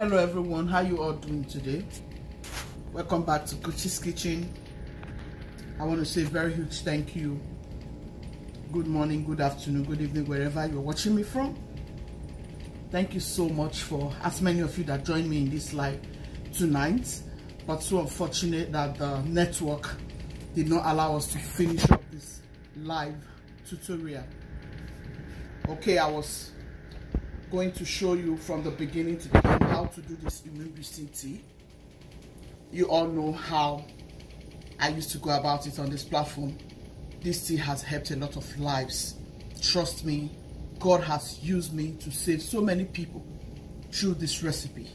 hello everyone. How you all doing today? Welcome back to Guchie's kitchen. I want to say very huge thank you. Good morning good afternoon good evening wherever you're watching me from. Thank you so much for as many of you that joined me in this live tonight. But so unfortunate that the network did not allow us to finish up this live tutorial. Okay i was going to show you from the beginning to the end how to do this immune boosting tea. You all know how i used to go about it on this platform. This tea has helped a lot of lives. Trust me god has used me to save so many people through this recipe.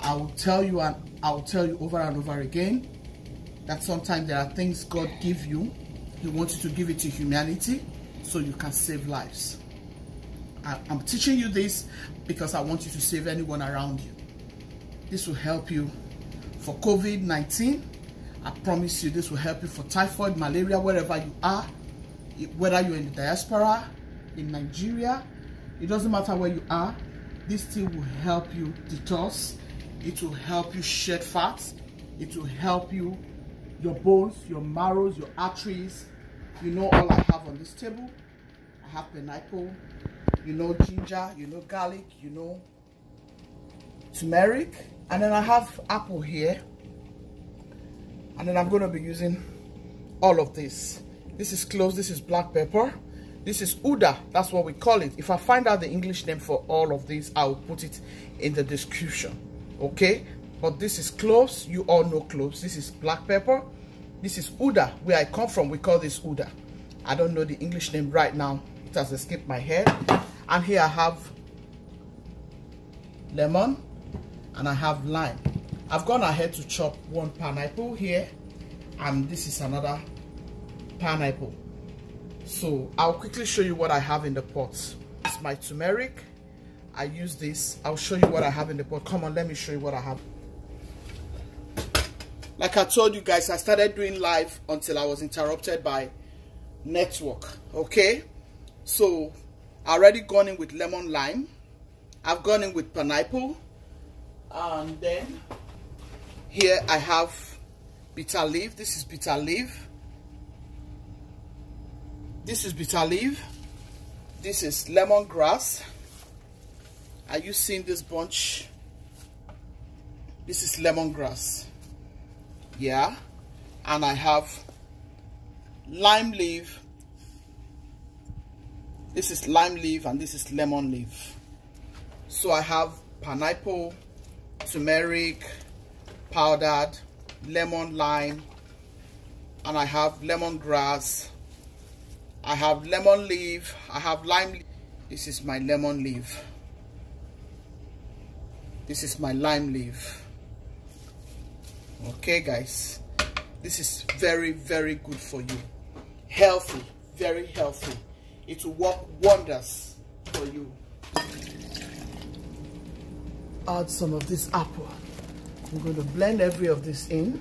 I will tell you and i will tell you over and over again that sometimes there are things god give you he wants you to give it to humanity so you can save lives I, am teaching you this because I want you to save anyone around you. This will help you for COVID-19. I promise you this will help you for typhoid, malaria, wherever you are. Whether you're in the diaspora, in Nigeria, it doesn't matter where you are. This tea will help you detox. It will help you shed fat. It will help you, your bones, your marrows, your arteries. You know all I have on this table. I have pineapple, you know ginger, you know garlic, you know turmeric. And then I have apple here. And then I'm going to be using all of this. This is cloves, this is black pepper. This is Uda, that's what we call it. If I find out the English name for all of these, I will put it in the description. Okay? But this is cloves, you all know cloves. This is black pepper. This is Uda, where I come from, we call this Uda. I don't know the English name right now. It has escaped my head and here I have lemon and I have lime. I've gone ahead to chop one pineapple here and this is another pineapple. So I'll quickly show you what I have in the pot. It's my turmeric. I use this. I'll show you what I have in the pot. Come on let me show you what I have. Like I told you guys I started doing live until I was interrupted by network okay? So already gone in with lemon lime. I've gone in with pineapple. And then here I have bitter leaf. This is bitter leaf. This is bitter leaf. This is lemongrass. Are you seeing this bunch? This is lemongrass. Yeah. And I have lime leaf this is lime leaf and this is lemon leaf. So i have pineapple turmeric powdered lemon lime and i have lemongrass i have lemon leaf. I have lime this is my lemon leaf. This is my lime leaf. Okay guys. This is very very good for you. Healthy. Very healthy it will work wonders for you. Add some of this apple. I'm going to blend every of this in.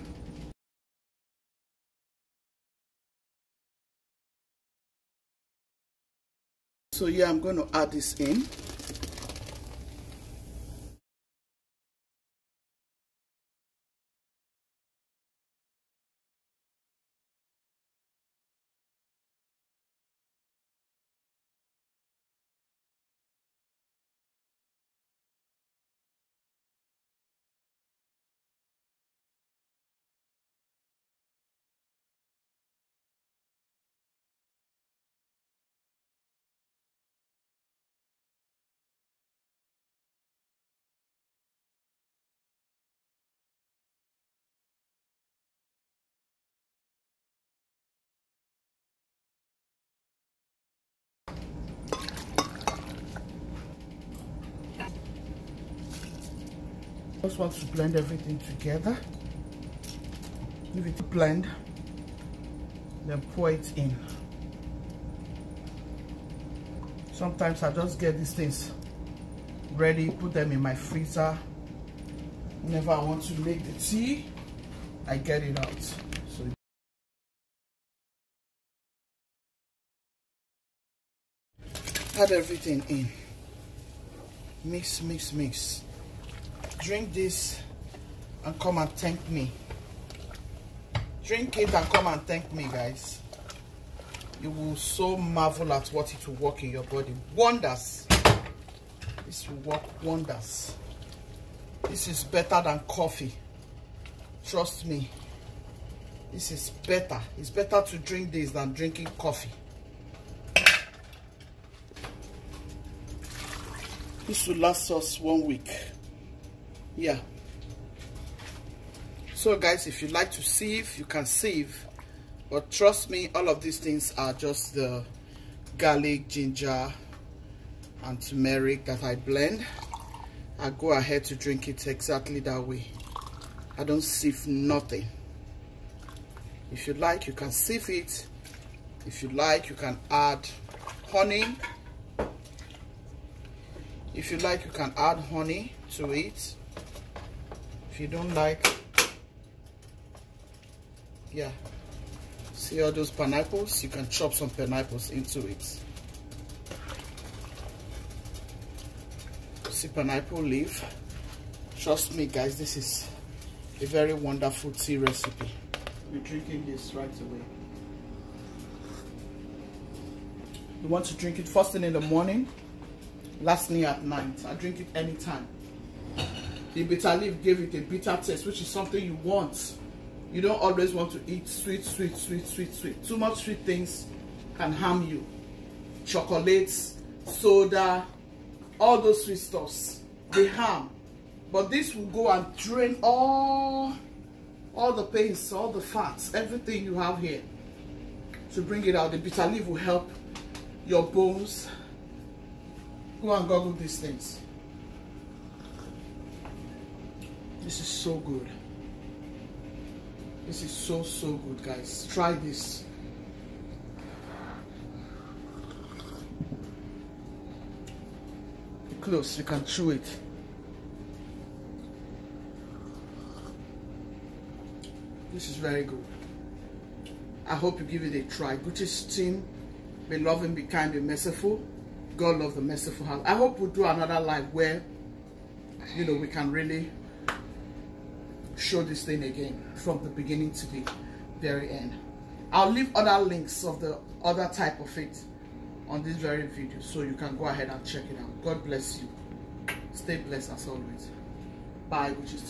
So yeah, I'm going to add this in. Just want to blend everything together. Leave it to blend then pour it in. Sometimes I just get these things ready put them in my freezer. Whenever I want to make the tea I get it out. So add everything in. Mix mix mix drink this and come and thank me. Drink it and come and thank me guys. You will so marvel at what it will work in your body. Wonders. This will work wonders. This is better than coffee. Trust me. This is better. It's better to drink this than drinking coffee. This will last us one week yeah. So guys if you like to sieve you can sieve. But trust me all of these things are just the garlic ginger and turmeric that i blend. I go ahead to drink it exactly that way. I don't sieve nothing. If you like you can sieve it. If you like you can add honey. If you like you can add honey to it if you don't like yeah. See all those pineapples? You can chop some pineapples into it. See pineapple leaf? Trust me guys this is a very wonderful tea recipe. We're drinking this right away. You want to drink it first thing in the morning? Last thing at night. I drink it anytime the bitter leaf gave it a bitter taste which is something you want. You don't always want to eat sweet sweet sweet sweet sweet. Too much sweet things can harm you. Chocolates soda all those sweet stuffs they harm. But this will go and drain all all the pains all the fats everything you have here. To bring it out the bitter leaf will help your bones. Go and goggle these things this is so good. This is so so good guys. Try this. Close you can chew it. This is very good. I hope you give it a try. Guchie's team be loving be kind be merciful. God love the merciful heart. I hope we'll do another live where you know we can really show this thing again from the beginning to the very end. I'll leave other links of the other type of it on this very video so you can go ahead and check it out. God bless you. Stay blessed as always. Bye, which is